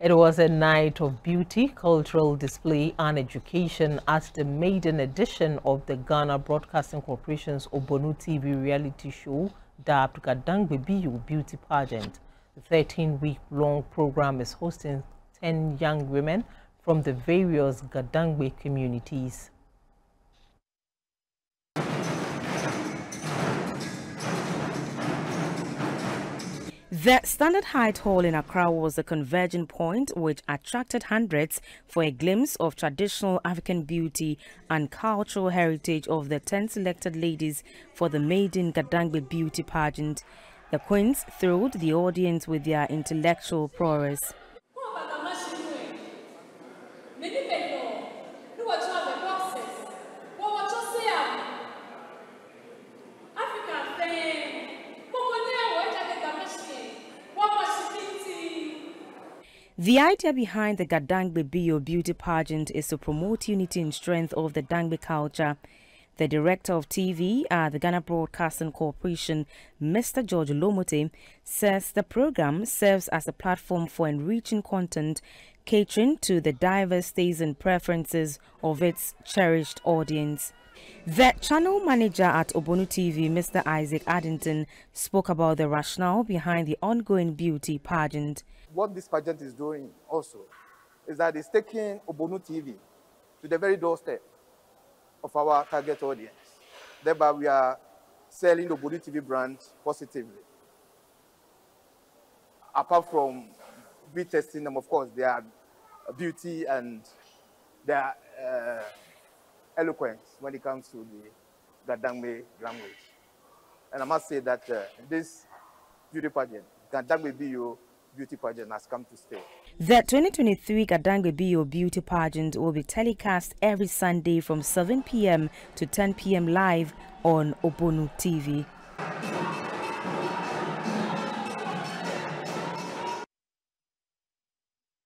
It was a night of beauty, cultural display and education at the maiden edition of the Ghana Broadcasting Corporation's Obonu TV reality show dubbed Gadangme Bi Yoo Beauty Pageant. The 13-week-long program is hosting 10 young women from the various Gadangme communities. The Standard Height Hall in Accra was a converging point which attracted hundreds for a glimpse of traditional African beauty and cultural heritage of the 10 selected ladies for the Maiden Gadangme Beauty Pageant. The queens thrilled the audience with their intellectual prowess. The idea behind the Gadangme Bi Yoo beauty pageant is to promote unity and strength of the Dangbe culture. The director of TV at the Ghana Broadcasting Corporation, Mr. George Lomote, says the program serves as a platform for enriching content catering to the diverse tastes and preferences of its cherished audience. The channel manager at Obonu TV, Mr. Isaac Addington, spoke about the rationale behind the ongoing beauty pageant. What this pageant is doing also is that it's taking Obonu TV to the very doorstep of our target audience. Thereby, we are selling the Obonu TV brand positively. Apart from we testing them, of course, their beauty and their uh, eloquence when it comes to the Gadangme language. And I must say that uh, this beauty pageant, Gadangme Bi Yoo beauty pageant has come to stay. The 2023 Gadangme Bi Yoo beauty pageant will be telecast every Sunday from 7 p.m. to 10 p.m. live on Obonu TV.